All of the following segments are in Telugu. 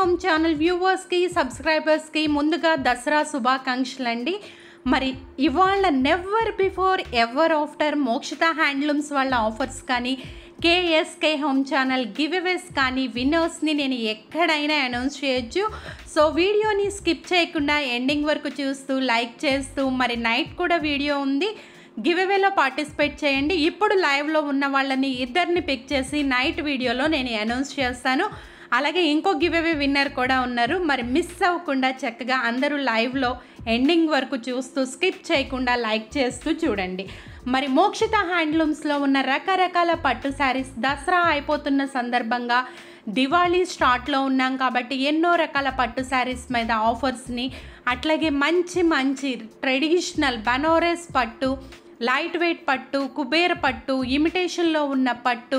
హోమ్ ఛానల్ వ్యూవర్స్కి సబ్స్క్రైబర్స్కి ముందుగా దసరా శుభాకాంక్షలు అండి మరి ఇవాళ never before ever after Mokshita handlooms వాళ్ళ ఆఫర్స్ కానీ KSK home channel giveaways కానీ విన్నర్స్ని నేను ఎక్కడైనా అనౌన్స్ చేయొచ్చు. సో వీడియోని స్కిప్ చేయకుండా ఎండింగ్ వరకు చూస్తూ లైక్ చేస్తూ మరి నైట్ కూడా వీడియో ఉంది. గివ్ అవేలో పార్టిసిపేట్ చేయండి. ఇప్పుడు లైవ్లో ఉన్న వాళ్ళని ఇద్దరిని పిక్ చేసి నైట్ వీడియోలో నేను అనౌన్స్ చేస్తాను. అలాగే ఇంకో గివ్ అవే విన్నర్ కూడా ఉన్నారు. మరి మిస్ అవ్వకుండా చక్కగా అందరూ లైవ్లో ఎండింగ్ వరకు చూస్తూ స్కిప్ చేయకుండా లైక్ చేస్తూ చూడండి. మరి మోక్షిత హ్యాండ్లూమ్స్లో ఉన్న రకరకాల పట్టు శారీస్ దసరా అయిపోతున్న సందర్భంగా దివాళీ స్టార్ట్లో ఉన్నాం కాబట్టి ఎన్నో రకాల పట్టు శారీస్ మీద ఆఫర్స్ని అట్లాగే మంచి మంచి ట్రెడిషనల్ బనారస్ పట్టు లైట్ వెయిట్ పట్టు కుబేర పట్టు ఇమిటేషన్లో ఉన్న పట్టు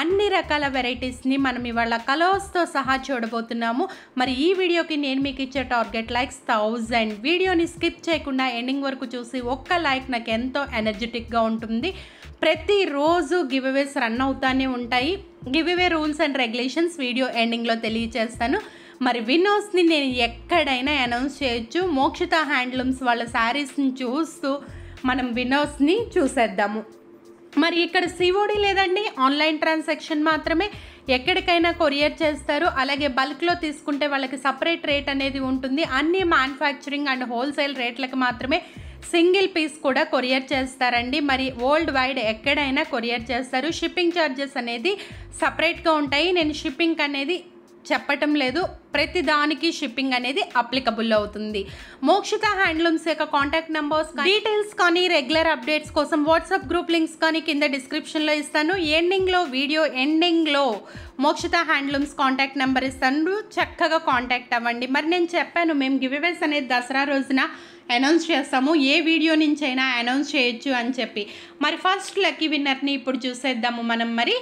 అన్ని రకాల వెరైటీస్ని మనం ఇవాళ కలర్స్తో సహా చూడబోతున్నాము. మరి ఈ వీడియోకి నేను మీకు ఇచ్చే టార్గెట్ లైక్స్ థౌజండ్ వీడియోని స్కిప్ చేయకుండా ఎండింగ్ వరకు చూసి ఒక్క లైక్ నాకు ఎంతో ఎనర్జెటిక్గా ఉంటుంది. ప్రతిరోజు గివ్అవేస్ రన్ అవుతానే ఉంటాయి. Giveaway rules and regulations video ఎండింగ్లో తెలియజేస్తాను మరి విన్నోస్ని నేను ఎక్కడైనా అనౌన్స్ చేయొచ్చు. మోక్షిత హ్యాండ్లూమ్స్ వాళ్ళ శారీస్ని చూస్తూ మనం విన్నర్స్ని చూసేద్దాము. మరి ఇక్కడ సిఓడి లేదండి ఆన్లైన్ ట్రాన్సాక్షన్ మాత్రమే. ఎక్కడికైనా కొరియర్ చేస్తారు అలాగే బల్క్లో తీసుకుంటే వాళ్ళకి సపరేట్ రేట్ అనేది ఉంటుంది. అన్ని మ్యానుఫ్యాక్చరింగ్ అండ్ హోల్సేల్ రేట్లకు మాత్రమే సింగిల్ పీస్ కూడా కొరియర్ చేస్తారండి. మరి వరల్డ్ వైడ్ ఎక్కడైనా కొరియర్ చేస్తారు. షిప్పింగ్ ఛార్జెస్ అనేది సపరేట్గా ఉంటాయి. నేను షిప్పింగ్ అనేది చెప్పటం లేదు. ప్రతి దానికి షిప్పింగ్ అనేది అప్లికబుల్ అవుతుంది. మోక్షిత హ్యాండ్లూమ్స్ యొక్క కాంటాక్ట్ నెంబర్స్ డీటెయిల్స్ కానీ రెగ్యులర్ అప్డేట్స్ కోసం వాట్సాప్ గ్రూప్ లింక్స్ కానీ కింద డిస్క్రిప్షన్లో ఇస్తాను. ఎండింగ్లో వీడియో ఎండింగ్లో మోక్షిత హ్యాండ్లూమ్స్ కాంటాక్ట్ నెంబర్ ఇస్తాను. చక్కగా కాంటాక్ట్ అవ్వండి. మరి నేను చెప్పాను మేము గివ్అవేస్ అనేది దసరా రోజున అనౌన్స్ చేస్తాము. ఏ వీడియో నుంచైనా అనౌన్స్ చేయొచ్చు అని చెప్పి. మరి ఫస్ట్ లక్కీ విన్నర్ని ఇప్పుడు చూసేద్దాము మనం మరి.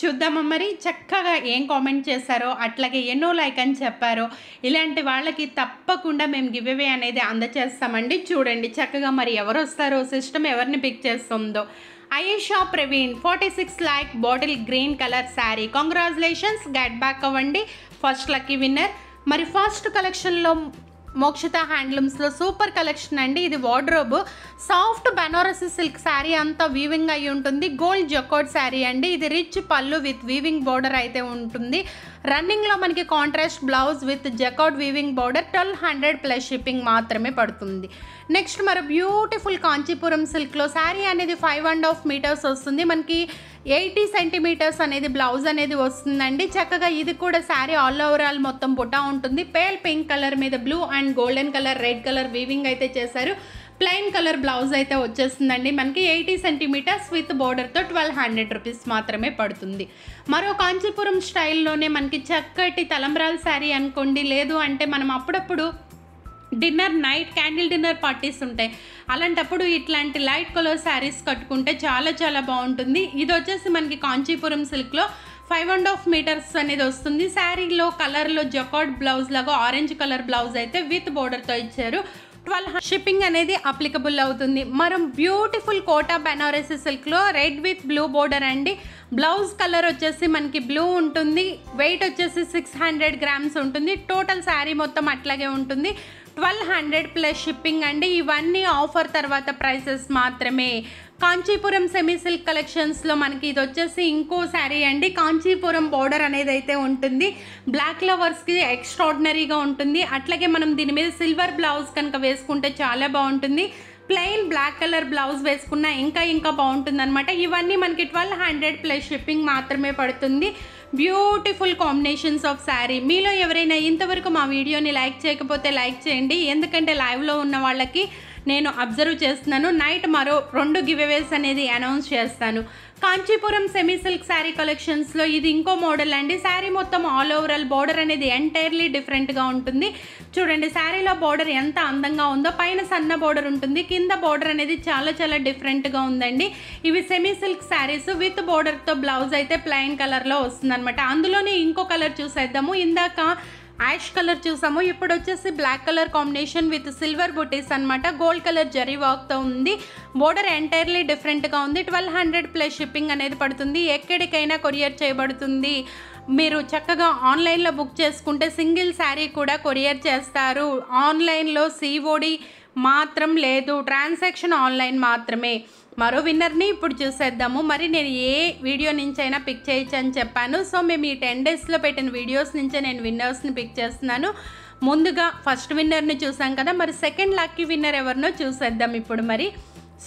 చూద్దామా మరి. చక్కగా ఏం కామెంట్ చేశారో అట్లాగే ఎన్నో లైక్ అని చెప్పారో ఇలాంటి వాళ్ళకి తప్పకుండా మేము గివ్ అవే అనేది అందచేస్తామండి. చూడండి చక్కగా మరి ఎవరు వస్తారో సిస్టమ్ ఎవరిని పిక్ చేస్తుందో. Aisha Praveen forty six lakh bottle green colour sari congratulations get back అవ్వండి. ఫస్ట్ లక్కీ విన్నర్ మరి ఫస్ట్ కలెక్షన్లో మోక్షిత హ్యాండ్లూమ్స్లో సూపర్ కలెక్షన్ అండి. ఇది wardrobe. Soft Banarasi silk sari అంతా వీవింగ్ అయి ఉంటుంది. గోల్డ్ జొకోడ్ శారీ అండి. ఇది రిచ్ పళ్ళు విత్ వీవింగ్ బోర్డర్ అయితే ఉంటుంది. రన్నింగ్లో మనకి contrast blouse with jacquard weaving border twelve hundred plus shipping మాత్రమే పడుతుంది. నెక్స్ట్ మరి బ్యూటిఫుల్ కాంచీపురం సిల్క్లో శారీ అనేది ఫైవ్ అండ్ హాఫ్ మీటర్స్ వస్తుంది. మనకి ఎయిటీ సెంటీమీటర్స్ అనేది బ్లౌజ్ అనేది వస్తుందండి. చక్కగా ఇది కూడా శారీ ఆల్ ఓవరాల్ మొత్తం బుటా ఉంటుంది. పేల్ పింక్ కలర్ మీద blue and golden colour red colour weaving అయితే చేశారు. ప్లెయిన్ కలర్ బ్లౌజ్ అయితే వచ్చేస్తుందండి. మనకి ఎయిటీ సెంటీమీటర్స్ విత్ బోర్డర్తో ట్వెల్వ్ హండ్రెడ్ రూపీస్ మాత్రమే పడుతుంది. మరో కాంచీపురం స్టైల్లోనే మనకి చక్కటి తలంబ్రాల శారీ అనుకోండి. లేదు అంటే మనం అప్పుడప్పుడు dinner night candle dinner parties ఉంటాయి. అలాంటప్పుడు ఇట్లాంటి లైట్ కలర్ శారీస్ కట్టుకుంటే చాలా చాలా బాగుంటుంది. ఇది వచ్చేసి మనకి కాంచీపురం సిల్క్లో ఫైవ్ అండ్ హాఫ్ మీటర్స్ అనేది వస్తుంది. శారీలో కలర్లో జకాడ్ బ్లౌజ్ లాగా ఆరెంజ్ కలర్ బ్లౌజ్ అయితే విత్ బోర్డర్తో ఇచ్చారు. ట్వెల్వ్ షిప్పింగ్ అనేది అప్లికబుల్ అవుతుంది. మనం బ్యూటిఫుల్ కోటా బెనారసీ సిల్క్లో రెడ్ విత్ బ్లూ బోర్డర్ అండి. బ్లౌజ్ కలర్ వచ్చేసి మనకి బ్లూ ఉంటుంది. వెయిట్ వచ్చేసి సిక్స్ హండ్రెడ్ గ్రామ్స్ ఉంటుంది. టోటల్ శారీ మొత్తం అట్లాగే ఉంటుంది. ట్వెల్వ్ హండ్రెడ్ ప్లస్ షిప్పింగ్ అండి. ఇవన్నీ ఆఫర్ తర్వాత ప్రైసెస్ మాత్రమే. కాంచీపురం సెమీ సిల్క్ కలెక్షన్స్లో మనకి ఇది వచ్చేసి ఇంకో శారీ అండి. కాంచీపురం బార్డర్ అనేది అయితే ఉంటుంది. బ్లాక్ లవర్స్కి ఎక్స్ట్రాడినరీగా ఉంటుంది. అట్లాగే మనం దీని మీద సిల్వర్ బ్లౌజ్ కనుక వేసుకుంటే చాలా బాగుంటుంది. ప్లెయిన్ బ్లాక్ కలర్ బ్లౌజ్ వేసుకున్నా ఇంకా ఇంకా బాగుంటుంది అనమాట ఇవన్నీ మనకి ట్వెల్వ్ హండ్రెడ్ ప్లస్ షిప్పింగ్ మాత్రమే పడుతుంది. బ్యూటిఫుల్ కాంబినేషన్స్ ఆఫ్ శారీ మీలో ఎవరైనా ఇంతవరకు మా వీడియోని లైక్ చేయకపోతే లైక్ చేయండి. ఎందుకంటే లైవ్లో ఉన్న వాళ్ళకి నేను అబ్జర్వ్ చేస్తున్నాను. నైట్ మరో రెండు గివ్అవేస్ అనేది అనౌన్స్ చేస్తాను. కాంచీపురం సెమీ సిల్క్ శారీ కలెక్షన్స్లో ఇది ఇంకో మోడల్ అండి. శారీ మొత్తం ఆల్ ఓవరాల్ బోర్డర్ అనేది ఎంటైర్లీ డిఫరెంట్గా ఉంటుంది. చూడండి శారీలో బోర్డర్ ఎంత అందంగా ఉందో పైన సన్న బోర్డర్ ఉంటుంది కింద బోర్డర్ అనేది చాలా చాలా డిఫరెంట్గా ఉందండి. ఇవి సెమీ సిల్క్ శారీస్ విత్ బోర్డర్తో బ్లౌజ్ అయితే ప్లెయిన్ కలర్లో వస్తుందన్నమాట. అందులోనే ఇంకో కలర్ చూసేద్దాము. ఇందాక యాష్ కలర్ చూసాము. ఇప్పుడు వచ్చేసి black colour combination with silver బుటీస్ అనమాట గోల్డ్ కలర్ జరీ వర్క్తో ఉంది. బోర్డర్ ఎంటైర్లీ డిఫరెంట్గా ఉంది. ట్వెల్వ్ హండ్రెడ్ ప్లస్ షిప్పింగ్ అనేది పడుతుంది. ఎక్కడికైనా కొరియర్ చేయబడుతుంది. మీరు చక్కగా ఆన్లైన్లో బుక్ చేసుకుంటే సింగిల్ శారీ కూడా కొరియర్ చేస్తారు. ఆన్లైన్లో సిఓడి మాత్రం లేదు. ట్రాన్సాక్షన్ ఆన్లైన్ మాత్రమే. మరో విన్నర్ని ఇప్పుడు చూసేద్దాము. మరి నేను ఏ వీడియో నుంచి అయినా పిక్ చేయొచ్చు అని చెప్పాను. సో మేము ఈ టెన్ డేస్లో పెట్టిన వీడియోస్ నుంచే నేను విన్నర్స్ని పిక్ చేస్తున్నాను. ముందుగా ఫస్ట్ విన్నర్ని చూసాం కదా మరి సెకండ్ లక్కీ విన్నర్ ఎవరినో చూసేద్దాం ఇప్పుడు మరి.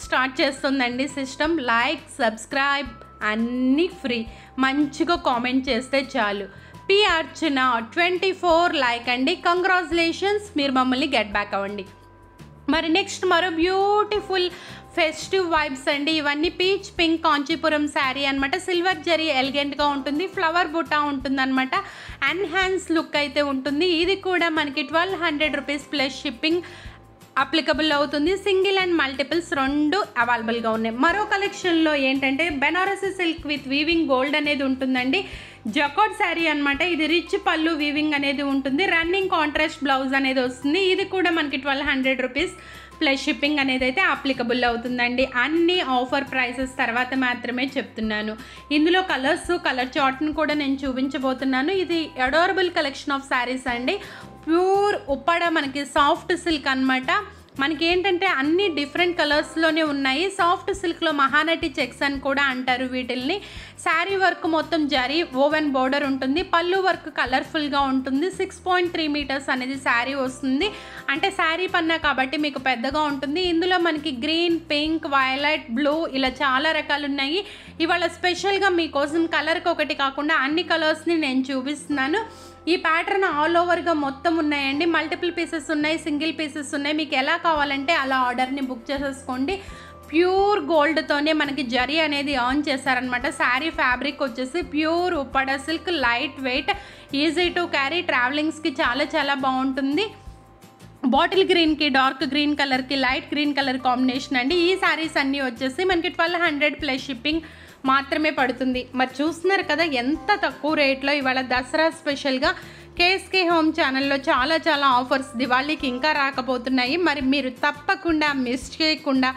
స్టార్ట్ చేస్తుందండి సిస్టమ్ లైక్ సబ్స్క్రైబ్ అన్నీ ఫ్రీ మంచిగా కామెంట్ చేస్తే చాలు. P Archana twenty four like అండి. కంగ్రాచులేషన్స్ మీరు మమ్మల్ని గెట్ బ్యాక్ అవ్వండి. మరి నెక్స్ట్ మరో బ్యూటిఫుల్ ఫెస్టివ్ వైబ్స్ అండి. ఇవన్నీ పీచ్ పింక్ కాంచీపురం శారీ అనమాట సిల్వర్ జరీ ఎలిగెంట్గా ఉంటుంది. ఫ్లవర్ బుటా ఉంటుంది అనమాట ఎన్హాన్స్ లుక్ అయితే ఉంటుంది. ఇది కూడా మనకి twelve hundred rupees plus shipping applicable అవుతుంది. సింగిల్ అండ్ మల్టిపుల్స్ రెండు అవైలబుల్గా ఉన్నాయి. మరో కలెక్షన్లో ఏంటంటే Banarasi silk with weaving gold అనేది ఉంటుందండి. జకోడ్ శారీ అనమాట ఇది రిచ్ పళ్ళు వీవింగ్ అనేది ఉంటుంది. రన్నింగ్ కాంట్రాస్ట్ బ్లౌజ్ అనేది వస్తుంది. ఇది కూడా మనకి twelve hundred rupees plus shipping అనేది అయితే అప్లికబుల్ అవుతుందండి. అన్ని ఆఫర్ ప్రైసెస్ తర్వాత మాత్రమే చెప్తున్నాను. ఇందులో కలర్స్ కలర్ చార్ట్ని కూడా నేను చూపించబోతున్నాను. ఇది అడోరబుల్ కలెక్షన్ ఆఫ్ శారీస్ అండి. ప్యూర్ ఉప్పడ మనకి సాఫ్ట్ సిల్క్ అనమాట మనకి ఏంటంటే అన్ని డిఫరెంట్ కలర్స్లోనే ఉన్నాయి. సాఫ్ట్ సిల్క్లో మహానటి చెక్స్ అని కూడా అంటారు వీటిల్ని. శారీ వర్క్ మొత్తం జరీ ఓవెన్ బోర్డర్ ఉంటుంది. పళ్ళు వర్క్ కలర్ఫుల్గా ఉంటుంది. సిక్స్ పాయింట్ త్రీ మీటర్స్ అనేది శారీ వస్తుంది. అంటే శారీ పన్నా కాబట్టి మీకు పెద్దగా ఉంటుంది. ఇందులో మనకి గ్రీన్ పింక్ వైలెట్ బ్లూ ఇలా చాలా రకాలు ఉన్నాయి ఇవాళ స్పెషల్గా మీకోసం కలర్కి ఒకటి కాకుండా అన్ని కలర్స్ని నేను చూపిస్తున్నాను. ఈ ప్యాటర్న్ ఆల్ ఓవర్గా మొత్తం ఉన్నాయండి. మల్టిపుల్ పీసెస్ ఉన్నాయి సింగిల్ పీసెస్ ఉన్నాయి. మీకు ఎలా కావాలంటే అలా ఆర్డర్ని బుక్ చేసేసుకోండి. ప్యూర్ గోల్డ్తోనే మనకి జరీ అనేది ఆన్ చేశారనమాట. శారీ ఫ్యాబ్రిక్ వచ్చేసి pure Uppada silk light weight easy to carry ట్రావెలింగ్స్కి చాలా చాలా బాగుంటుంది. బాటిల్ గ్రీన్కి డార్క్ గ్రీన్ కలర్కి లైట్ గ్రీన్ కలర్ కాంబినేషన్ అండి. ఈ శారీస్ అన్నీ వచ్చేసి మనకి ట్వెల్వ్ హండ్రెడ్ ప్లస్ షిప్పింగ్ మాత్రమే పడుతుంది. మరి చూస్తున్నారు కదా ఎంత తక్కువ రేట్లో ఇవాళ దసరా స్పెషల్గా కేఎస్కే హోమ్ ఛానల్లో చాలా చాలా ఆఫర్స్ దివాళీకి ఇంకా రాకపోతున్నాయి. మరి మీరు తప్పకుండా మిస్ చేయకుండా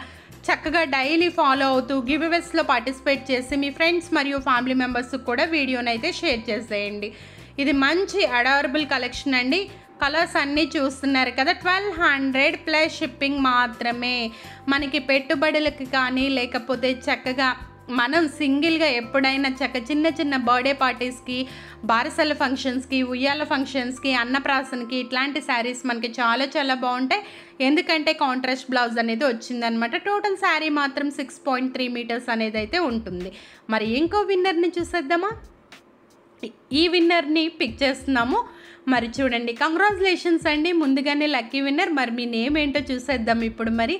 చక్కగా డైలీ ఫాలో అవుతూ గివ్వెస్లో పార్టిసిపేట్ చేసి మీ ఫ్రెండ్స్ మరియు ఫ్యామిలీ మెంబర్స్కి కూడా వీడియోనైతే అయితే షేర్ చేసేయండి. ఇది మంచి అడారబుల్ కలెక్షన్ అండి. కలర్స్ అన్నీ చూస్తున్నారు కదా. ట్వెల్వ్ హండ్రెడ్ ప్లస్ షిప్పింగ్ మాత్రమే. మనకి పెట్టుబడులకు కానీ లేకపోతే చక్కగా మనం సింగిల్గా ఎప్పుడైనా చక్క చిన్న చిన్న బర్త్డే పార్టీస్కి బారసల ఫంక్షన్స్కి ఉయ్యాల ఫంక్షన్స్కి అన్నప్రాసనకి ఇట్లాంటి శారీస్ మనకి చాలా చాలా బాగుంటాయి. ఎందుకంటే కాంట్రాస్ట్ బ్లౌజ్ అనేది వచ్చిందనమాట టోటల్ శారీ మాత్రం సిక్స్ పాయింట్ త్రీ మీటర్స్ అనేది అయితే ఉంటుంది. మరి ఇంకో విన్నర్ని చూసేద్దామా? ఈ విన్నర్ని పిక్ చేస్తున్నాము. మరి చూడండి కంగ్రాచులేషన్స్ అండి. ముందుగానే లక్కీ విన్నర్ మరి మీ నేమ్ ఏంటో చూసేద్దాం ఇప్పుడు మరి.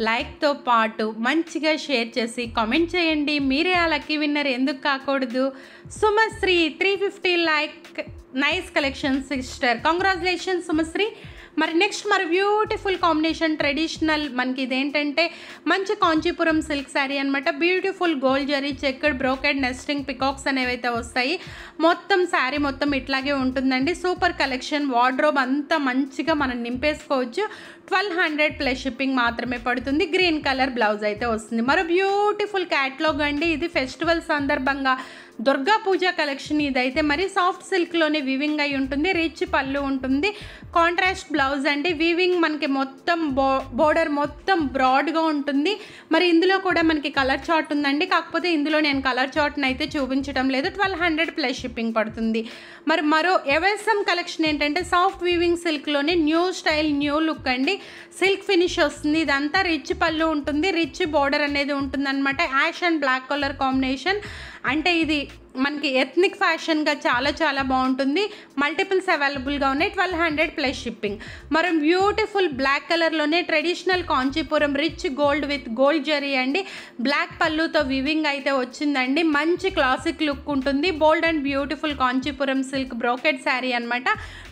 లైక్తో పాటు మంచిగా షేర్ చేసి కామెంట్ చేయండి. మీరే ఆ లక్కీ విన్నర్ ఎందుకు కాకూడదు? Sumasri three fifty like nice collection sister congratulations Sumasri. మరి నెక్స్ట్ మరి బ్యూటిఫుల్ కాంబినేషన్ ట్రెడిషనల్ మనకి ఇదేంటంటే మంచి కాంచీపురం సిల్క్ శారీ అనమాట beautiful gold zari checked brocade nesting peacocks అనేవి అయితే వస్తాయి. మొత్తం శారీ మొత్తం ఇట్లాగే ఉంటుందండి. సూపర్ కలెక్షన్ వార్డ్రోబ్ అంతా మంచిగా మనం నింపేసుకోవచ్చు. ట్వెల్వ్ హండ్రెడ్ ప్లస్ షిప్పింగ్ మాత్రమే పడుతుంది. గ్రీన్ కలర్ బ్లౌజ్ అయితే వస్తుంది. మరో బ్యూటిఫుల్ క్యాట్లాగ్ అండి. ఇది ఫెస్టివల్ సందర్భంగా దుర్గా పూజ కలెక్షన్ ఇదైతే మరి సాఫ్ట్ సిల్క్లోనే వివింగ్ అయి ఉంటుంది రిచ్ పళ్ళు ఉంటుంది. కాంట్రాస్ట్ బ్లౌజ్ అండి. వీవింగ్ మనకి మొత్తం బో బోర్డర్ మొత్తం బ్రాడ్గా ఉంటుంది. మరి ఇందులో కూడా మనకి కలర్ చార్ట్ ఉందండి. కాకపోతే ఇందులో నేను కలర్ చార్ట్ని అయితే చూపించడం లేదు. ట్వెల్వ్ హండ్రెడ్ ప్లస్ షిప్పింగ్ పడుతుంది. మరి మరో ఎవెస్ఎం కలెక్షన్ ఏంటంటే సాఫ్ట్ వీవింగ్ సిల్క్లోనే న్యూ స్టైల్ న్యూ లుక్ అండి. సిల్క్ ఫినిష్ వస్తుంది. ఇదంతా రిచ్ పళ్ళు ఉంటుంది. రిచ్ బోర్డర్ అనేది ఉంటుందన్నమాట. Ash and black colour combination అంటే ఇది మనకి ఎథ్నిక్ ఫ్యాషన్గా చాలా చాలా బాగుంటుంది. మల్టిపుల్స్ అవైలబుల్గా ఉన్నాయి. ట్వెల్వ్ హండ్రెడ్ ప్లస్ షిప్పింగ్ మరి బ్యూటిఫుల్ బ్లాక్ కలర్లోనే traditional Kanchipuram rich gold with gold zari అండి. బ్లాక్ పళ్ళుతో వివింగ్ అయితే వచ్చిందండి. మంచి క్లాసిక్ లుక్ ఉంటుంది. Bold and beautiful Kanchipuram silk brocade sari అనమాట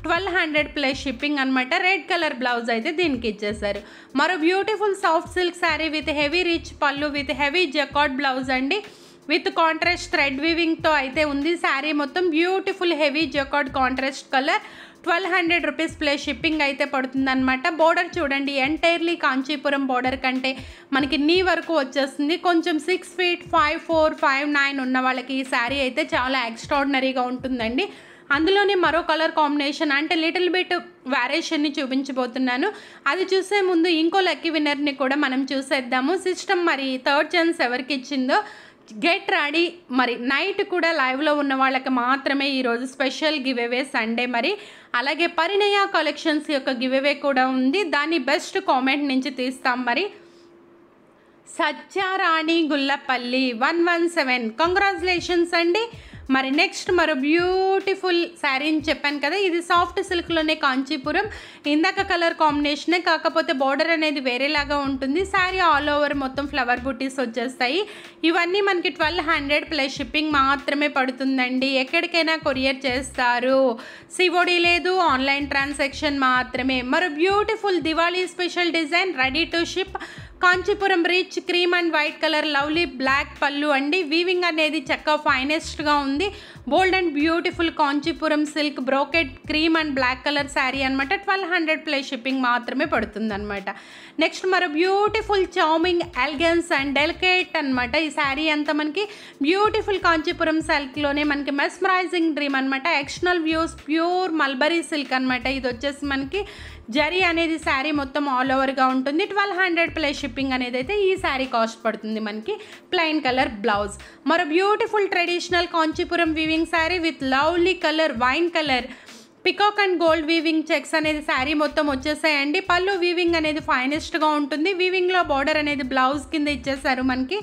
ట్వెల్వ్ హండ్రెడ్ ప్లస్ షిప్పింగ్ అనమాట రెడ్ కలర్ బ్లౌజ్ అయితే దీనికి ఇచ్చేసారు మరో beautiful soft silk sari with heavy rich pallu with heavy jacquard blouse అండి. విత్ కాంట్రాస్ట్ థ్రెడ్ వీవింగ్తో అయితే ఉంది. శారీ మొత్తం beautiful heavy jacquard contrast colour. Twelve hundred rupees plus shipping అయితే పడుతుందన్నమాట. బోర్డర్ చూడండి ఎంటైర్లీ కాంచీపురం బోర్డర్ కంటే మనకి నీ వరకు వచ్చేస్తుంది. కొంచెం six feet five four five nine ఉన్న వాళ్ళకి ఈ శారీ అయితే చాలా ఎక్స్ట్రాడినరీగా ఉంటుందండి. అందులోనే మరో కలర్ కాంబినేషన్ అంటే లిటిల్ బిట్ వేరియేషన్ని చూపించబోతున్నాను. అది చూసే ముందు ఇంకో లక్కీ విన్నర్ని కూడా మనం చూసేద్దాము. సిస్టమ్ మరి థర్డ్ ఛాన్స్ ఎవరికి ఇచ్చిందో గెట్ రెడీ. మరి నైట్ కూడా లైవ్లో ఉన్న వాళ్ళకి మాత్రమే ఈరోజు స్పెషల్ గివ్ అవే సండే మరి. అలాగే పరిణయ కలెక్షన్స్ యొక్క గివ్ అవే కూడా ఉంది. దాన్ని బెస్ట్ కామెంట్ నుంచి తీస్తాం మరి. Satyarani Gullapalli one one seven. Congratulations అండి. మరి నెక్స్ట్ మరో బ్యూటిఫుల్ శారీ అని చెప్పాను కదా ఇది సాఫ్ట్ సిల్క్లోనే కాంచీపురం. ఇందాక కలర్ కాంబినేషనే కాకపోతే బార్డర్ అనేది వేరేలాగా ఉంటుంది. శారీ ఆల్ ఓవర్ మొత్తం ఫ్లవర్ బుటీస్ వచ్చేస్తాయి. ఇవన్నీ మనకి ట్వెల్వ్ హండ్రెడ్ ప్లస్ షిప్పింగ్ మాత్రమే పడుతుందండి. ఎక్కడికైనా కొరియర్ చేస్తారు. సివోడి లేదు ఆన్లైన్ ట్రాన్సాక్షన్ మాత్రమే. మరో beautiful Diwali special design ready to ship Kanchipuram rich cream and white colour lovely black pallu అండి. వీవింగ్ అనేది చక్క ఫైనెస్ట్గా ఉంది. Bold and beautiful Kanchipuram silk brocade cream and black colour sari అనమాట ట్వెల్వ్ హండ్రెడ్ ప్లస్ షిప్పింగ్ మాత్రమే పడుతుందన్నమాట. నెక్స్ట్ మరో beautiful charming elegance and delicate అనమాట ఈ శారీ అంతా మనకి బ్యూటిఫుల్ కాంచీపురం సిల్క్లోనే మనకి మెస్మరైజింగ్ డ్రీమ్ అనమాట external views pure mulberry silk అనమాట ఇది వచ్చేసి మనకి జరీ అనేది శారీ మొత్తం ఆల్ ఓవర్గా ఉంటుంది. ట్వెల్వ్ హండ్రెడ్ ప్లస్ షిప్పింగ్ అనేది అయితే ఈ శారీ కాస్ట్ పడుతుంది మనకి. Plain colour blouse. మరో beautiful traditional Kanchipuram weaving sari with lovely colour wine colour peacock and gold weaving checks అనేది శారీ మొత్తం వచ్చేసాయండి. పళ్ళు వీవింగ్ అనేది ఫైనెస్ట్గా ఉంటుంది. వీవింగ్లో బార్డర్ అనేది బ్లౌజ్ కింద ఇచ్చేసారు మనకి.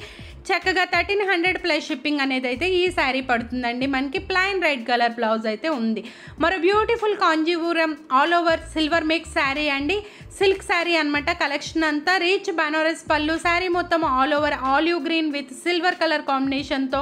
చక్కగా థర్టీన్ హండ్రెడ్ ప్లస్ షిప్పింగ్ అనేది అయితే ఈ శారీ పడుతుందండి. మనకి ప్లైన్ రెడ్ కలర్ బ్లౌజ్ అయితే ఉంది. మరో beautiful Kanjeevaram all over silver mix sari అండి. సిల్క్ శారీ అనమాట కలెక్షన్ అంతా రీచ్ బనారస్ పళ్ళు. శారీ మొత్తం all over olive green with silver colour కాంబినేషన్తో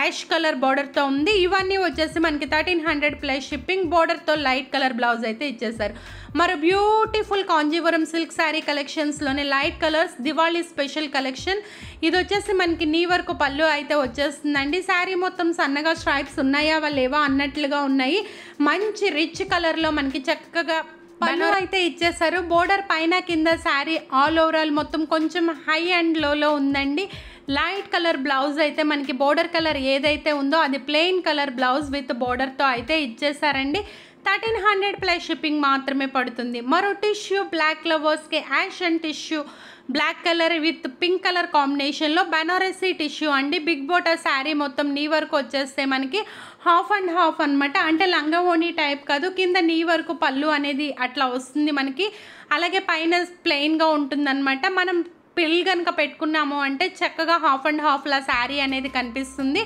యాష్ కలర్ బార్డర్తో ఉంది. ఇవన్నీ వచ్చేసి మనకి థర్టీన్ హండ్రెడ్ ప్లస్ షిప్పింగ్ బార్డర్తో లైట్ కలర్ బ్లౌజ్ అయితే ఇచ్చేసారు మరో beautiful Kanjeevaram silk sari కలెక్షన్స్లోనే light colours Diwali special collection. ఇది వచ్చేసి మనకి నీ వరకు పళ్ళు అయితే వచ్చేస్తుందండి. శారీ మొత్తం సన్నగా స్ట్రైప్స్ ఉన్నాయా లేవా అన్నట్లుగా ఉన్నాయి. మంచి రిచ్ కలర్లో మనకి చక్కగా పళ్ళు అయితే ఇచ్చేసారు బోర్డర్ పైన కింద శారీ ఆల్ ఓవరాల్ మొత్తం కొంచెం హై అండ్ లోలో ఉందండి. లైట్ కలర్ బ్లౌజ్ అయితే మనకి బోర్డర్ కలర్ ఏదైతే ఉందో అది ప్లెయిన్ కలర్ బ్లౌజ్ విత్ బోర్డర్తో అయితే ఇచ్చేసారండి థర్టీన్ హండ్రెడ్ ప్లస్ షిప్పింగ్ మాత్రమే పడుతుంది. మరో tissue black లవర్స్కి ash and tissue black colour with pink colour కాంబినేషన్లో బనారసీ టిష్యూ అండి. బిగ్ బోటా శారీ మొత్తం నీ వరకు వచ్చేస్తే మనకి హాఫ్ అండ్ హాఫ్ అనమాట అంటే లంగవోణి టైప్ కాదు కింద నీ వరకు పళ్ళు అనేది అట్లా వస్తుంది మనకి. అలాగే పైన ప్లెయిన్గా ఉంటుందన్నమాట. మనం పిల్ కనుక పెట్టుకున్నాము అంటే చక్కగా హాఫ్ అండ్ హాఫ్లా శారీ అనేది కనిపిస్తుంది.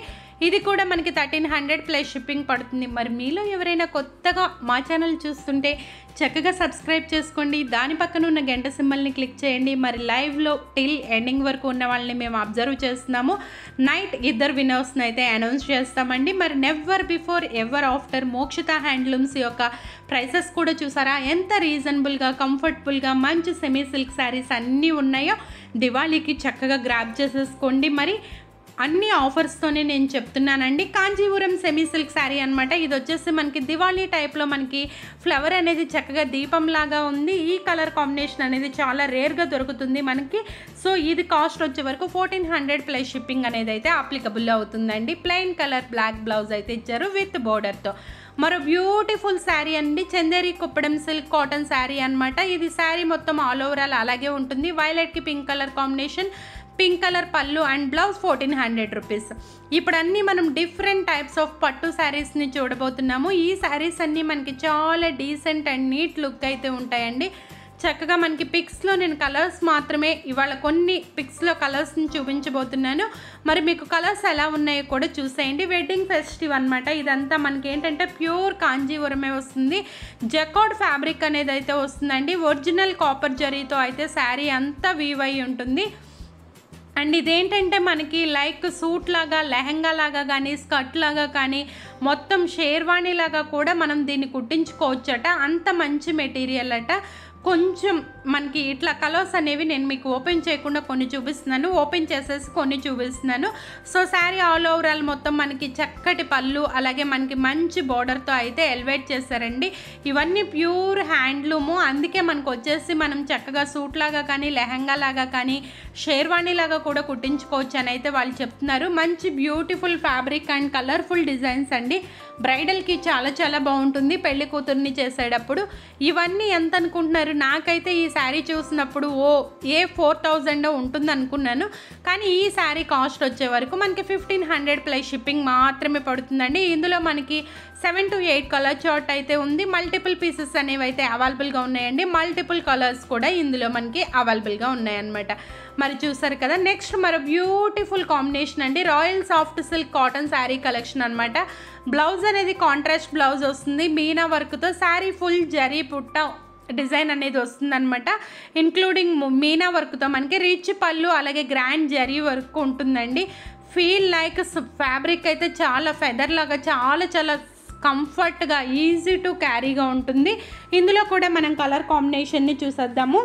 ఇది కూడా మనకి థర్టీన్ హండ్రెడ్ ప్లస్ షిప్పింగ్ పడుతుంది. మరి మీలో ఎవరైనా కొత్తగా మా ఛానల్ చూస్తుంటే చక్కగా సబ్స్క్రైబ్ చేసుకోండి. దాని పక్కన ఉన్న గంట సింబల్ని క్లిక్ చేయండి. మరి లైవ్లో టిల్ ఎండింగ్ వరకు ఉన్న వాళ్ళని మేము అబ్జర్వ్ చేస్తున్నాము. నైట్ ఇద్దరు వినర్స్ని అయితే అనౌన్స్ చేస్తామండి. మరి never before ever after Mokshitha handlooms యొక్క ప్రైసెస్ కూడా చూసారా? ఎంత రీజనబుల్గా కంఫర్టబుల్గా మంచి సెమీ సిల్క్ శారీస్ అన్నీ ఉన్నాయో దివాళీకి చక్కగా గ్రాప్ చేసేసుకోండి. మరి అన్ని ఆఫర్స్తోనే నేను చెప్తున్నానండి. కాంజీపురం సెమీ సిల్క్ శారీ అనమాట ఇది వచ్చేసి మనకి దివాళీ టైప్లో మనకి ఫ్లవర్ అనేది చక్కగా దీపంలాగా ఉంది. ఈ కలర్ కాంబినేషన్ అనేది చాలా రేర్గా దొరుకుతుంది మనకి. సో ఇది కాస్ట్ వచ్చే వరకు ఫోర్టీన్ హండ్రెడ్ ప్లస్ షిప్పింగ్ అనేది అయితే అప్లికబుల్ అవుతుందండి. ప్లెయిన్ కలర్ బ్లాక్ బ్లౌజ్ అయితే ఇచ్చారు విత్ బోర్డర్తో మరో బ్యూటిఫుల్ శారీ అండి. చందేరి కుప్పడం సిల్క్ కాటన్ శారీ అనమాట ఇది శారీ మొత్తం ఆల్ ఓవరాల్ అలాగే ఉంటుంది. వైలెట్కి pink colour combination pink colour pallu and blouse fourteen hundred rupees. ఇప్పుడు అన్నీ మనం డిఫరెంట్ టైప్స్ ఆఫ్ పట్టు శారీస్ని చూడబోతున్నాము. ఈ శారీస్ అన్నీ మనకి చాలా డీసెంట్ అండ్ నీట్ లుక్ అయితే ఉంటాయండి. చక్కగా మనకి పిక్స్లో నేను కలర్స్ మాత్రమే ఇవాళ కొన్ని పిక్స్లో కలర్స్ని చూపించబోతున్నాను. మరి మీకు కలర్స్ ఎలా ఉన్నాయో కూడా చూసేయండి. వెడ్డింగ్ ఫెస్టివ్ అనమాట ఇదంతా మనకి ఏంటంటే ప్యూర్ కాంజీవరమే వస్తుంది. జకోడ్ ఫ్యాబ్రిక్ అనేది అయితే వస్తుందండి. ఒరిజినల్ కాపర్ జరీతో అయితే శారీ అంతా వీవ్ అయి ఉంటుంది. అండ్ ఇదేంటంటే మనకి లైక్ సూట్ లాగా లెహంగా లాగా కానీ స్కర్ట్ లాగా కానీ మొత్తం షేర్వాణి లాగా కూడా మనం దీన్ని కుట్టించుకోవచ్చట. అంత మంచి మెటీరియల్ అట. కొంచెం మనకి ఇట్లా కలర్స్ అనేవి నేను మీకు ఓపెన్ చేయకుండా కొన్ని చూపిస్తున్నాను. ఓపెన్ చేసేసి కొన్ని చూపిస్తున్నాను. సో శారీ ఆల్ ఓవరాల్ మొత్తం మనకి చక్కటి పళ్ళు అలాగే మనకి మంచి బార్డర్తో అయితే ఎలివేట్ చేశారండి. ఇవన్నీ ప్యూర్ హ్యాండ్లూము. అందుకే మనకు వచ్చేసి మనం చక్కగా సూట్ లాగా కానీ లెహంగా లాగా కానీ షేర్వాణి లాగా కూడా కుట్టించుకోవచ్చు అని అయితే వాళ్ళు చెప్తున్నారు. మంచి beautiful fabric and colourful designs అండి. బ్రైడల్కి చాలా చాలా బాగుంటుంది. పెళ్ళి కూతుర్ని చేసేటప్పుడు. ఇవన్నీ ఎంత అనుకుంటున్నారు? నాకైతే ఈ శారీ చూసినప్పుడు ఓ ఏ ఫోర్ థౌజండ్ ఉంటుంది అనుకున్నాను కానీ ఈ శారీ కాస్ట్ వచ్చే వరకు మనకి ఫిఫ్టీన్ హండ్రెడ్ ప్లస్ షిప్పింగ్ మాత్రమే పడుతుందండి. ఇందులో మనకి seven to eight colour chart అయితే ఉంది. మల్టిపుల్ పీసెస్ అనేవి అయితే అవైలబుల్గా ఉన్నాయండి. మల్టిపుల్ కలర్స్ కూడా ఇందులో మనకి అవైలబుల్గా ఉన్నాయన్నమాట. మరి చూసారు కదా నెక్స్ట్ మరో బ్యూటిఫుల్ కాంబినేషన్ అండి. Royal soft silk cotton sari collection అనమాట బ్లౌజ్ అనేది కాంట్రాస్ట్ బ్లౌజ్ వస్తుంది. మీనా వర్క్తో శారీ ఫుల్ జరీ పుట్ట డిజైన్ అనేది వస్తుందన్నమాట. ఇంక్లూడింగ్ మీనా వర్క్తో మనకి రిచ్ పళ్ళు అలాగే గ్రాండ్ జరీ వర్క్ ఉంటుందండి. ఫీల్ లైక్ ఫ్యాబ్రిక్ అయితే చాలా ఫెదర్ లాగా చాలా చాలా కంఫర్ట్గా ఈజీ టు క్యారీగా ఉంటుంది. ఇందులో కూడా మనం కలర్ కాంబినేషన్ని చూసేద్దాము.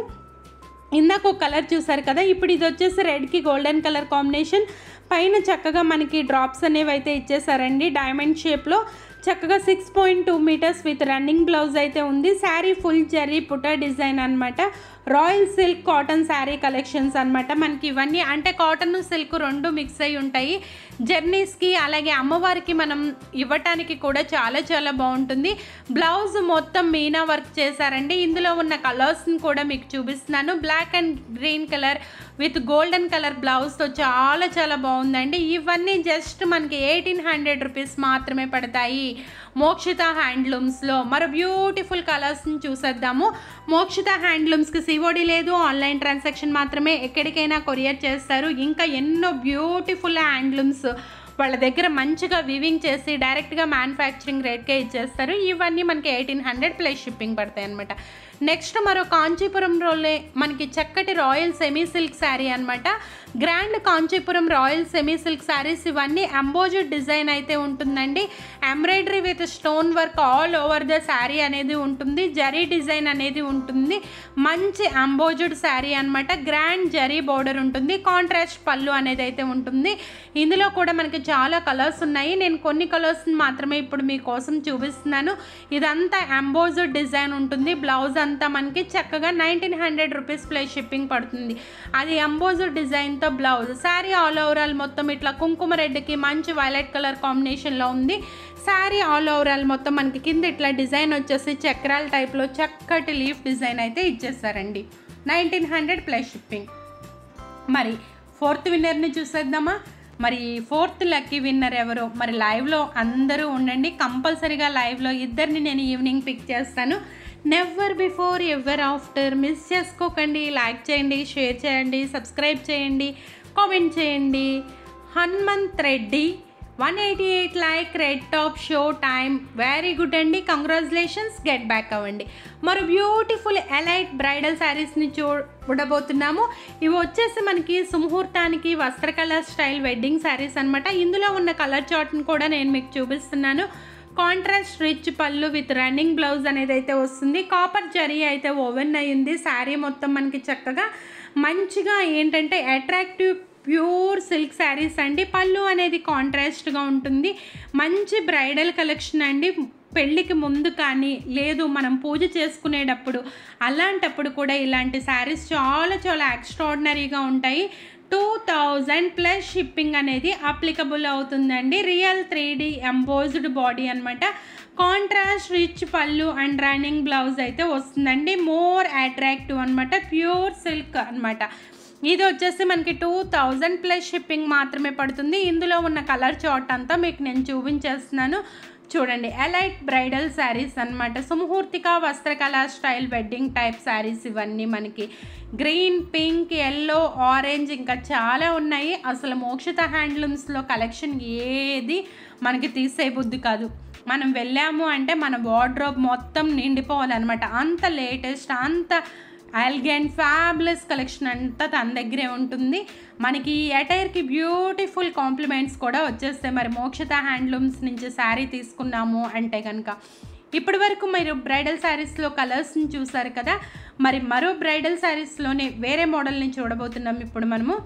ఇందాక ఒక కలర్ చూసారు కదా ఇప్పుడు ఇది వచ్చేసి రెడ్కి గోల్డెన్ కలర్ కాంబినేషన్ పైన చక్కగా మనకి డ్రాప్స్ అనేవి అయితే ఇచ్చేసారండి డైమండ్ షేప్లో చక్కగా six point two metres with running blouse అయితే ఉంది. శారీ ఫుల్ జరీ పుట్ట డిజైన్ అనమాట royal silk cotton sari collections అనమాట మనకి ఇవన్నీ అంటే కాటన్ సిల్క్ రెండు మిక్స్ అయి ఉంటాయి. జర్నీస్కి అలాగే అమ్మవారికి మనం ఇవ్వటానికి కూడా చాలా చాలా బాగుంటుంది. బ్లౌజ్ మొత్తం మీనా వర్క్ చేశారండి. ఇందులో ఉన్న కలర్స్ని కూడా మీకు చూపిస్తున్నాను. Black and green colour with golden colour బ్లౌజ్తో చాలా చాలా బాగుందండి. ఇవన్నీ జస్ట్ మనకి ఎయిటీన్ హండ్రెడ్ రూపీస్ మాత్రమే పడతాయి. మోక్షిత హ్యాండ్లూమ్స్లో మరో బ్యూటిఫుల్ కలర్స్ని చూసేద్దాము. మోక్షిత హ్యాండ్లూమ్స్కి సివోడి లేదు. ఆన్లైన్ ట్రాన్సాక్షన్ మాత్రమే ఎక్కడికైనా కొరియర్ చేస్తారు. ఇంకా ఎన్నో బ్యూటిఫుల్ హ్యాండ్లూమ్స్ వాళ్ళ దగ్గర మంచిగా వివింగ్ చేసి డైరెక్ట్గా మ్యానుఫ్యాక్చరింగ్ రేట్కే ఇచ్చేస్తారు. ఇవన్నీ మనకి ఎయిటీన్ హండ్రెడ్ ప్లస్ షిప్పింగ్ పడతాయి అనమాట నెక్స్ట్ మరో కాంచీపురం రోలే మనకి చక్కటి రాయల్ సెమీ సిల్క్ శారీ అనమాట grand Kanchipuram royal semi silk saris ఇవన్నీ అంబోజెడ్ డిజైన్ అయితే ఉంటుందండి. Embroidery with stone work all over the sari అనేది ఉంటుంది. జరీ డిజైన్ అనేది ఉంటుంది. మంచి అంబోజుడ్ శారీ అనమాట గ్రాండ్ జరీ బోర్డర్ ఉంటుంది. కాంట్రాస్ట్ పళ్ళు అనేది అయితే ఉంటుంది. ఇందులో కూడా మనకి చాలా కలర్స్ ఉన్నాయి. నేను కొన్ని కలర్స్ మాత్రమే ఇప్పుడు మీకోసం చూపిస్తున్నాను. ఇదంతా అంబోజుడ్ డిజైన్ ఉంటుంది. బ్లౌజ్ అంతా మనకి చక్కగా nineteen hundred rupees plus shipping పడుతుంది. అది అంబోజెడ్ డిజైన్తో బ్లౌజ్. శారీ ఆల్ ఓవరాల్ మొత్తం ఇట్లా కుంకుమ రెడ్కి మంచి వైలెట్ కలర్ కాంబినేషన్లో ఉంది. శారీ ఆల్ ఓవరాల్ మొత్తం మనకి కింద ఇట్లా డిజైన్ వచ్చేసి చక్రాల టైప్లో చక్కటి లీఫ్ డిజైన్ అయితే ఇచ్చేస్తారండి నైన్టీన్ హండ్రెడ్ ప్లస్ షిప్పింగ్. మరి ఫోర్త్ విన్నర్ని చూసేద్దామా? మరి ఫోర్త్ లక్కీ విన్నర్ ఎవరో? మరి లైవ్లో అందరూ ఉండండి. కంపల్సరీగా లైవ్లో ఇద్దరిని నేను ఈవినింగ్ పిక్ చేస్తాను. Never before ever after miss చేసుకోకండి లైక్ చేయండి షేర్ చేయండి సబ్స్క్రైబ్ చేయండి కామెంట్ చేయండి. Hanumanth Reddy one eighty eight like red top show time very good అండి. కంగ్రాచులేషన్స్ గెట్ బ్యాక్ అవ్వండి. మరో బ్యూటిఫుల్ ఎలైట్ బ్రైడల్ శారీస్ని చూడబోతున్నాము. ఇవి వచ్చేసి మనకి సుముహూర్తానికి వస్త్రకళ స్టైల్ వెడ్డింగ్ శారీస్ అనమాట ఇందులో ఉన్న కలర్ చార్ట్ని కూడా నేను మీకు చూపిస్తున్నాను. Contrast rich pallu with running blouse అనేది అయితే వస్తుంది. కాపర్ జరీ అయితే ఓవెన్ అయ్యింది శారీ మొత్తం మనకి చక్కగా మంచిగా ఏంటంటే అట్రాక్టివ్ ప్యూర్ సిల్క్ శారీస్ అండి. పళ్ళు అనేది కాంట్రాస్ట్గా ఉంటుంది. మంచి బ్రైడల్ కలెక్షన్ అండి. పెళ్ళికి ముందు కానీ లేదు మనం పూజ చేసుకునేటప్పుడు అలాంటప్పుడు కూడా ఇలాంటి శారీస్ చాలా చాలా ఎక్స్ట్రాడినరీగా ఉంటాయి. టూ థౌజండ్ ప్లస్ షిప్పింగ్ అనేది అప్లికబుల్ అవుతుందండి. Real three D embossed body అనమాట contrast rich pallu and running blouse అయితే వస్తుందండి. మోర్ అట్రాక్టివ్ అనమాట ప్యూర్ సిల్క్ అనమాట ఇది వచ్చేసి మనకి టూ థౌజండ్ ప్లస్ షిప్పింగ్ మాత్రమే పడుతుంది. ఇందులో ఉన్న కలర్ చార్ట్ అంతా మీకు నేను చూపించేస్తున్నాను. చూడండి ఎలైట్ బ్రైడల్ శారీస్ అనమాట Sumuhurthika Vastrakala style wedding type saris ఇవన్నీ మనకి. గ్రీన్ పింక్ ఎల్లో ఆరెంజ్ ఇంకా చాలా ఉన్నాయి. అసలు మోక్షిత హ్యాండ్లూమ్స్లో కలెక్షన్ ఏది మనకి తీసే బుద్ధి కాదు. మనం వెళ్ళాము అంటే మన వార్డ్రోబ్ మొత్తం నిండిపోవాలన్నమాట. అంత లేటెస్ట్ అంత ఎల్గెంట్ ఫ్యాబ్లెస్ కలెక్షన్ అంతా తన దగ్గరే ఉంటుంది. మనకి అటైర్కి బ్యూటిఫుల్ కాంప్లిమెంట్స్ కూడా వచ్చేస్తాయి. మరి మోక్షత హ్యాండ్లూమ్స్ నుంచి శారీ తీసుకున్నాము అంటే కనుక ఇప్పటి వరకు మీరు బ్రైడల్ శారీస్లో కలర్స్ని చూసారు కదా మరి మరో బ్రైడల్ శారీస్లోనే వేరే మోడల్ని చూడబోతున్నాం ఇప్పుడు మనము.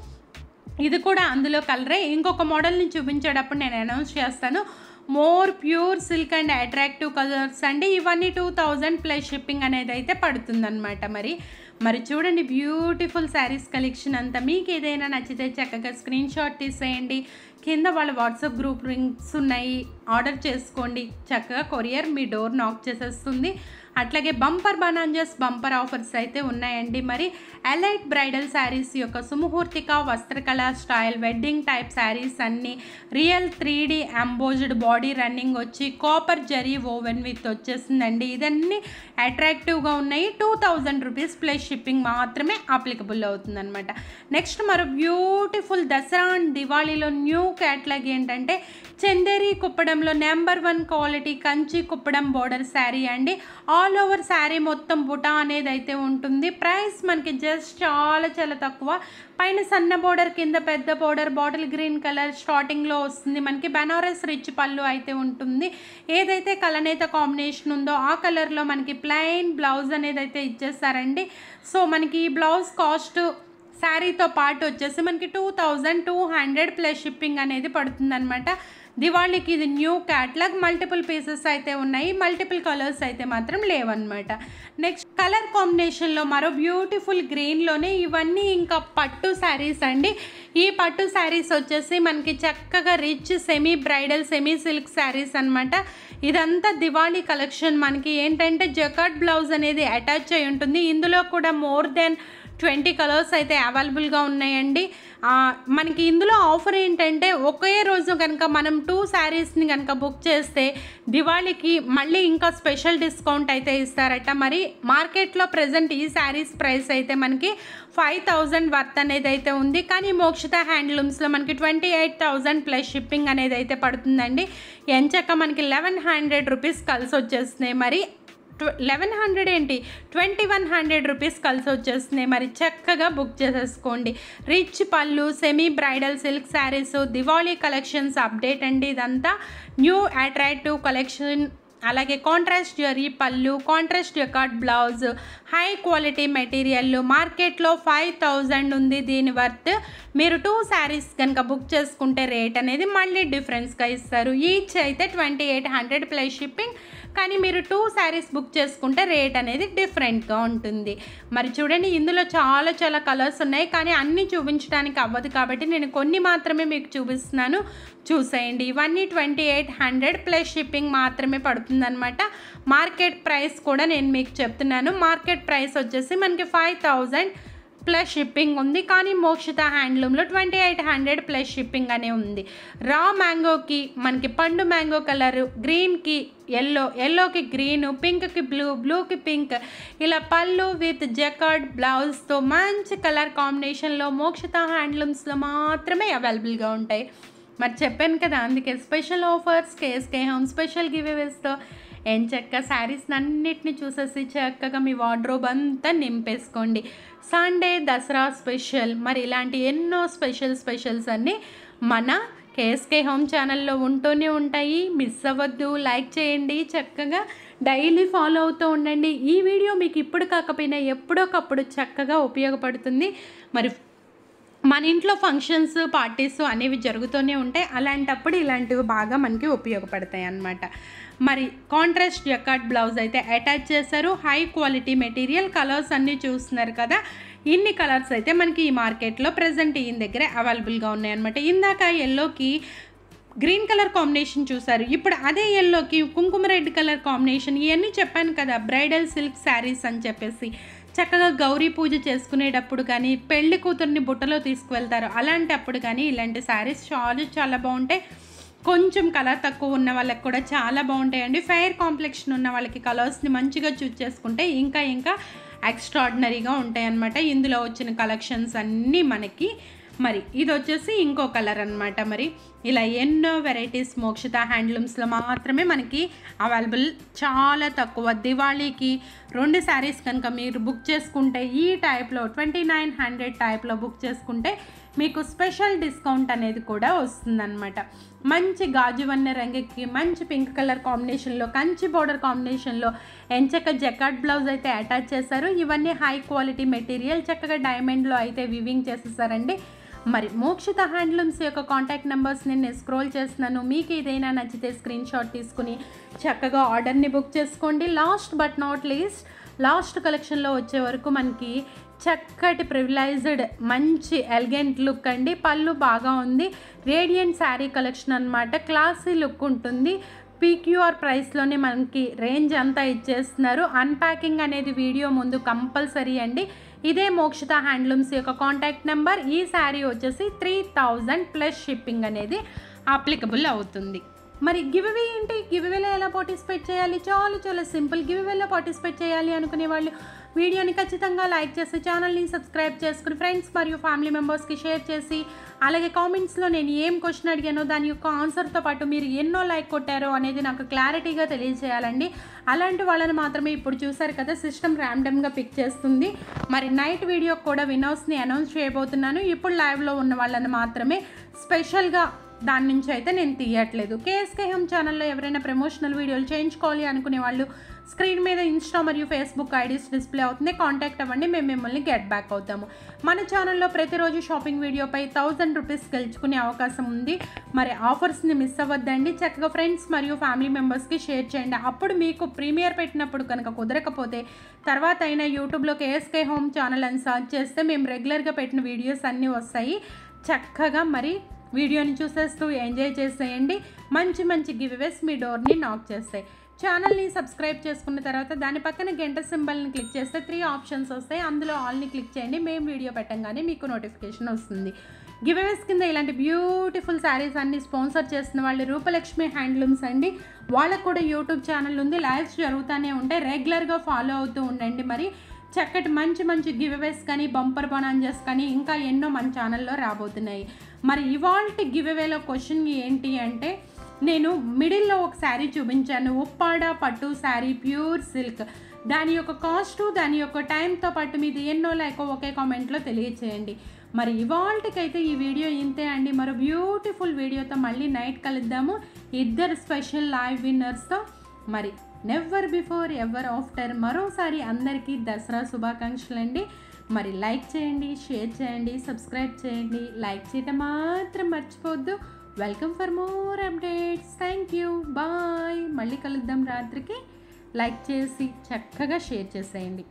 ఇది కూడా అందులో కలరే. ఇంకొక మోడల్ని చూపించేటప్పుడు నేను అనౌన్స్ చేస్తాను. More pure silk and attractive colours అండి. ఇవన్నీ టూ థౌజండ్ ప్లస్ షిప్పింగ్ అనేది అయితే పడుతుందన్నమాట మరి. మరి చూడండి బ్యూటిఫుల్ శారీస్ కలెక్షన్ అంతా. మీకు ఏదైనా నచ్చితే చక్కగా స్క్రీన్ షాట్ తీసేయండి. కింద వాళ్ళ వాట్సాప్ గ్రూప్ లింక్స్ ఉన్నాయి. ఆర్డర్ చేసుకోండి. చక్కగా కొరియర్ మీ డోర్ నాక్ చేసేస్తుంది. అట్లాగే బంపర్ బనాంజస్ బంపర్ ఆఫర్స్ అయితే ఉన్నాయండి. మరి ఎలైట్ బ్రైడల్ శారీస్ యొక్క Sumuhurthika Vastrakala style wedding type saris అన్నీ real three D embossed body running వచ్చి కాపర్ జరీ ఓవెన్ విత్ వచ్చేసిందండి. ఇదన్నీ అట్రాక్టివ్గా ఉన్నాయి. Two thousand rupees plus shipping మాత్రమే అప్లికబుల్ అవుతుందన్నమాట. నెక్స్ట్ మరో బ్యూటిఫుల్ దసరా అండ్ దివాళీలో న్యూ క్యాట్లాగ్ ఏంటంటే Chanderi కుప్పడంలో number one quality Kanchi Kuppadam border sari అండి. ఆల్ ఓవర్ శారీ మొత్తం బుటా అనేది అయితే ఉంటుంది. ప్రైస్ మనకి జస్ట్ చాలా చాలా తక్కువ. పైన సన్న బోర్డర్ కింద పెద్ద బోర్డర్ బాటిల్ గ్రీన్ కలర్ స్టార్టింగ్లో వస్తుంది. మనకి బెనారస్ రిచ్ పళ్ళు అయితే ఉంటుంది. ఏదైతే కలనేత కాంబినేషన్ ఉందో ఆ కలర్లో మనకి ప్లెయిన్ బ్లౌజ్ అనేది అయితే ఇచ్చేస్తారండి. సో మనకి ఈ బ్లౌజ్ కాస్ట్ శారీతో పాటు వచ్చేసి మనకి two thousand two hundred plus shipping అనేది పడుతుందనమాట దివాళీకి ఇది న్యూ క్యాట్లాగ్. మల్టిపుల్ పీసెస్ అయితే ఉన్నాయి. మల్టిపుల్ కలర్స్ అయితే మాత్రం లేవన్నమాట. నెక్స్ట్ కలర్ కాంబినేషన్లో మరో బ్యూటిఫుల్ గ్రీన్లోనే ఇవన్నీ ఇంకా పట్టు శారీస్ అండి. ఈ పట్టు శారీస్ వచ్చేసి మనకి చక్కగా rich semi bridal semi silk saris అనమాట ఇదంతా దివాళీ కలెక్షన్ మనకి ఏంటంటే జకాట్ బ్లౌజ్ అనేది అటాచ్ అయి ఉంటుంది. ఇందులో కూడా మోర్ దెన్ ట్వంటీ కలర్స్ అయితే అవైలబుల్గా ఉన్నాయండి. మనకి ఇందులో ఆఫర్ ఏంటంటే ఒకే రోజు కనుక మనం టూ శారీస్ని కనుక బుక్ చేస్తే దివాళీకి మళ్ళీ ఇంకా స్పెషల్ డిస్కౌంట్ అయితే ఇస్తారట. మరి మార్కెట్లో ప్రజెంట్ ఈ శారీస్ ప్రైస్ అయితే మనకి ఫైవ్ థౌజండ్ వర్త్ అనేది అయితే ఉంది. కానీ మోక్షిత హ్యాండ్లూమ్స్లో మనకి twenty eight thousand plus shipping అనేది అయితే పడుతుందండి. ఎంచక్క మనకి లెవెన్ హండ్రెడ్ రూపీస్ కలిసి వచ్చేస్తున్నాయి. మరి లెవెన్ హండ్రెడ్ ఏంటి? ట్వంటీ వన్ హండ్రెడ్ రూపీస్ కలిసి వచ్చేస్తున్నాయి మరి చక్కగా బుక్ చేసేసుకోండి. Rich pallu semi bridal silk saris Diwali collections update అండి. ఇదంతా న్యూ అట్రాక్టివ్ కలెక్షన్ అలాగే కాంట్రాస్ట్ జరీ పళ్ళు కాంట్రాస్ట్ యొక్కట్ బ్లౌజ్ హై క్వాలిటీ మెటీరియల్ మార్కెట్లో ఫైవ్ థౌజండ్ ఉంది దీని వర్త్ మీరు టూ శారీస్ కనుక బుక్ చేసుకుంటే రేట్ అనేది మళ్ళీ డిఫరెన్స్గా ఇస్తారు. ఈచ్ అయితే twenty eight hundred plus shipping కానీ మీరు టూ శారీస్ బుక్ చేసుకుంటే రేట్ అనేది డిఫరెంట్గా ఉంటుంది. మరి చూడండి ఇందులో చాలా చాలా కలర్స్ ఉన్నాయి. కానీ అన్నీ చూపించడానికి అవ్వదు కాబట్టి నేను కొన్ని మాత్రమే మీకు చూపిస్తున్నాను. చూసేయండి. ఇవన్నీ twenty eight hundred plus shipping మాత్రమే పడుతుందన్నమాట. మార్కెట్ ప్రైస్ కూడా నేను మీకు చెప్తున్నాను. మార్కెట్ ప్రైస్ వచ్చేసి మనకి ఫైవ్ థౌజండ్ ప్లస్ షిప్పింగ్ ఉంది కానీ Mokshita హ్యాండ్లూమ్లో twenty eight hundred plus shipping అనే ఉంది. రా మ్యాంగోకి మనకి పండు మ్యాంగో కలరు గ్రీన్కి ఎల్లో ఎల్లోకి గ్రీన్ పింక్కి బ్లూ బ్లూకి పింక్. ఇలా పళ్ళు విత్ జకార్డ్ బ్లౌజ్తో మంచి కలర్ కాంబినేషన్లో మోక్షిత హ్యాండ్లూమ్స్లో మాత్రమే అవైలబుల్గా ఉంటాయి. మరి చెప్పాను కదా అందుకే special offers KSK home special గివేవేస్తో ఎంచక్క శారీస్ అన్నిటిని చూసేసి చక్కగా మీ వార్డ్రోబ్ అంతా నింపేసుకోండి. Sunday Dasara special. మరి ఇలాంటి ఎన్నో స్పెషల్ స్పెషల్స్ అన్నీ మన కేఎస్కే హోమ్ ఛానల్లో ఉంటూనే ఉంటాయి. మిస్ అవ్వద్దు. లైక్ చేయండి. చక్కగా డైలీ ఫాలో అవుతూ ఉండండి. ఈ వీడియో మీకు ఇప్పుడు కాకపోయినా ఎప్పుడోకప్పుడు చక్కగా ఉపయోగపడుతుంది. మరి మన ఇంట్లో ఫంక్షన్స్ పార్టీస్ అనేవి జరుగుతూనే ఉంటాయి. అలాంటప్పుడు ఇలాంటివి బాగా మనకి ఉపయోగపడతాయి అన్నమాట మరి కాంట్రాస్ట్ జకాట్ బ్లౌజ్ అయితే అటాచ్ చేశారు. హై క్వాలిటీ మెటీరియల్ కలర్స్ అన్నీ చూస్తున్నారు కదా. ఇన్ని కలర్స్ అయితే మనకి ఈ మార్కెట్లో ప్రజెంట్ ఈయన దగ్గర అవైలబుల్గా ఉన్నాయన్నమాట. ఇందాక ఎల్లోకి గ్రీన్ కలర్ కాంబినేషన్ చూసారు ఇప్పుడు అదే ఎల్లోకి కుంకుమ రెడ్ కలర్ కాంబినేషన్ ఇవన్నీ చెప్పాను కదా. బ్రైడల్ సిల్క్ శారీస్ అని చెప్పేసి. చక్కగా గౌరీ పూజ చేసుకునేటప్పుడు కానీ పెళ్ళి కూతుర్ని బుట్టలో తీసుకువెళ్తారు. అలాంటప్పుడు కానీ ఇలాంటి శారీస్ చాలా చాలా బాగుంటాయి. కొంచెం కలర్ తక్కువ ఉన్న వాళ్ళకి కూడా చాలా బాగుంటాయండి. ఫెయిర్ కాంప్లెక్షన్ ఉన్న వాళ్ళకి కలర్స్ని మంచిగా చూస్ చేసుకుంటే ఇంకా ఇంకా ఎక్స్ట్రాడినరీగా ఉంటాయి అన్నమాట ఇందులో వచ్చిన కలెక్షన్స్ అన్నీ మనకి. మరి ఇది వచ్చేసి ఇంకో కలర్ అనమాట మరి. ఇలా ఎన్నో వెరైటీస్ మోక్షిత హ్యాండ్లూమ్స్లో మాత్రమే మనకి అవైలబుల్ చాలా తక్కువ. దివాళీకి రెండు శారీస్ కనుక మీరు బుక్ చేసుకుంటే ఈ టైప్లో ట్వంటీ నైన్ హండ్రెడ్ టైప్లో బుక్ చేసుకుంటే మీకు స్పెషల్ డిస్కౌంట్ అనేది కూడా వస్తుందన్నమాట. మంచి గాజు వన్న రంగుకి మంచి పింక్ కలర్ కాంబినేషన్లో కంచి బోర్డర్ కాంబినేషన్లో ఎంచక్క జకాట్ బ్లౌజ్ అయితే అటాచ్ చేశారు. ఇవన్నీ హై క్వాలిటీ మెటీరియల్ చక్కగా డైమండ్లో అయితే వివింగ్ చేసేసారండి. మరి మోక్షిత హ్యాండ్లూమ్స్ యొక్క కాంటాక్ట్ నెంబర్స్ నేను స్క్రోల్ చేస్తున్నాను. మీకు ఏదైనా నచ్చితే స్క్రీన్ షాట్ తీసుకుని చక్కగా ఆర్డర్ని బుక్ చేసుకోండి. Last but not least last కలెక్షన్లో వచ్చే వరకు మనకి చక్కటి ప్రివిలైజ్డ్ మంచి ఎలిగెంట్ లుక్ అండి. పళ్ళు బాగా ఉంది. రేడియంట్ శారీ కలెక్షన్ అనమాట క్లాసీ లుక్ ఉంటుంది. పీక్యూఆర్ ప్రైస్లోనే మనకి రేంజ్ అంతా ఇచ్చేస్తున్నారు. అన్ప్యాకింగ్ అనేది వీడియో ముందు కంపల్సరీ అండి. ఇదే మోక్షిత హ్యాండ్లూమ్స్ యొక్క కాంటాక్ట్ నెంబర్ ఈ శారీ వచ్చేసి త్రీ థౌజండ్ ప్లస్ షిప్పింగ్ అనేది అప్లికబుల్ అవుతుంది. మరి గివ్వే ఏంటి గివ్వేలో ఎలా పార్టిసిపేట్ చేయాలి? చాలా చాలా సింపుల్ గివ్వేలో పార్టిసిపేట్ చేయాలి అనుకునే వాళ్ళు వీడియోని ఖచ్చితంగా లైక్ చేసి ఛానల్ని సబ్స్క్రైబ్ చేసుకుని ఫ్రెండ్స్ మరియు ఫ్యామిలీ మెంబర్స్కి షేర్ చేసి అలాగే కామెంట్స్లో నేను ఏం క్వశ్చన్ అడిగానో దాని యొక్క ఆన్సర్తో పాటు మీరు ఎన్నో లైక్ కొట్టారో అనేది నాకు క్లారిటీగా తెలియజేయాలండి. అలాంటి వాళ్ళని మాత్రమే ఇప్పుడు చూసారు కదా సిస్టమ్ ర్యాండమ్గా పిక్ చేస్తుంది. మరి నైట్ వీడియో కూడా వినోస్ని అనౌన్స్ చేయబోతున్నాను. ఇప్పుడు లైవ్లో ఉన్న వాళ్ళని మాత్రమే స్పెషల్గా దాని నుంచి అయితే నేను తీయట్లేదు. కేఎస్కే హోమ్ ఛానల్లో ఎవరైనా ప్రమోషనల్ వీడియోలు చేయించుకోవాలి అనుకునే వాళ్ళు స్క్రీన్ మీద ఇన్స్టా మరియు ఫేస్బుక్ ఐడీస్ డిస్ప్లే అవుతుంది. కాంటాక్ట్ అవ్వండి మేము మిమ్మల్ని గెట్ బ్యాక్ అవుతాము. మన ఛానల్లో ప్రతిరోజు షాపింగ్ వీడియోపై థౌజండ్ రూపీస్ గెలుచుకునే అవకాశం ఉంది. మరి ఆఫర్స్ని మిస్ అవ్వద్దండి. చక్కగా ఫ్రెండ్స్ మరియు ఫ్యామిలీ మెంబర్స్కి షేర్ చేయండి. అప్పుడు మీకు ప్రీమియర్ పెట్టినప్పుడు కనుక కుదరకపోతే తర్వాత అయినా యూట్యూబ్లో కేఎస్కే హోమ్ ఛానల్ అని సర్చ్ చేస్తే మేము రెగ్యులర్గా పెట్టిన వీడియోస్ అన్నీ వస్తాయి. చక్కగా మరి వీడియోని చూసేస్తూ ఎంజాయ్ చేసేయండి. మంచి మంచి గివ్వేస్ మీ డోర్ని నాక్ చేస్తాయి. ఛానల్ని సబ్స్క్రైబ్ చేసుకున్న తర్వాత దాని పక్కన గంట సింబల్ని క్లిక్ చేస్తే త్రీ ఆప్షన్స్ వస్తాయి. అందులో ఆల్ని క్లిక్ చేయండి. మేము వీడియో పెట్టంగానే మీకు నోటిఫికేషన్ వస్తుంది. గివ్వేస్ కింద ఇలాంటి బ్యూటిఫుల్ శారీస్ అన్ని స్పాన్సర్ చేస్తున్న వాళ్ళు రూపలక్ష్మి హ్యాండ్లూమ్స్ అండి. వాళ్ళకు కూడా యూట్యూబ్ ఛానల్ ఉంది. లైవ్స్ జరుగుతూనే ఉంటాయి. రెగ్యులర్గా ఫాలో అవుతూ ఉండండి మరి. చక్కటి మంచి మంచి గివ్అవేస్ కానీ బంపర్ బనాంజెస్ కానీ ఇంకా ఎన్నో మన ఛానల్లో రాబోతున్నాయి. మరి ఇవాల్టి గివ్అవేలో క్వశ్చన్ ఏంటి అంటే నేను మిడిల్లో ఒక శారీ చూపించాను. ఉప్పాడ పట్టు శారీ ప్యూర్ సిల్క్ దాని యొక్క కాస్ట్ దాని యొక్క టైంతో పాటు మీది ఎన్నో లైక్ ఒకే కామెంట్లో తెలియచేయండి. మరి ఇవాళకైతే ఈ వీడియో ఇంతే అండి. మరో బ్యూటిఫుల్ వీడియోతో మళ్ళీ నైట్ కలుద్దాము. ఇద్దరు స్పెషల్ లైవ్ విన్నర్స్తో మరి నెవర్ బిఫోర్ ఎవర్ ఆఫ్టర్ మరోసారి అందరికీ దసరా శుభాకాంక్షలు అండి మరి లైక్ చేయండి షేర్ చేయండి సబ్స్క్రైబ్ చేయండి. లైక్ చేయటం మాత్రం మర్చిపోవద్దు. Welcome for more updates thank you bye మళ్ళీ కలుద్దాం రాత్రికి. లైక్ చేసి చక్కగా షేర్ చేసేయండి.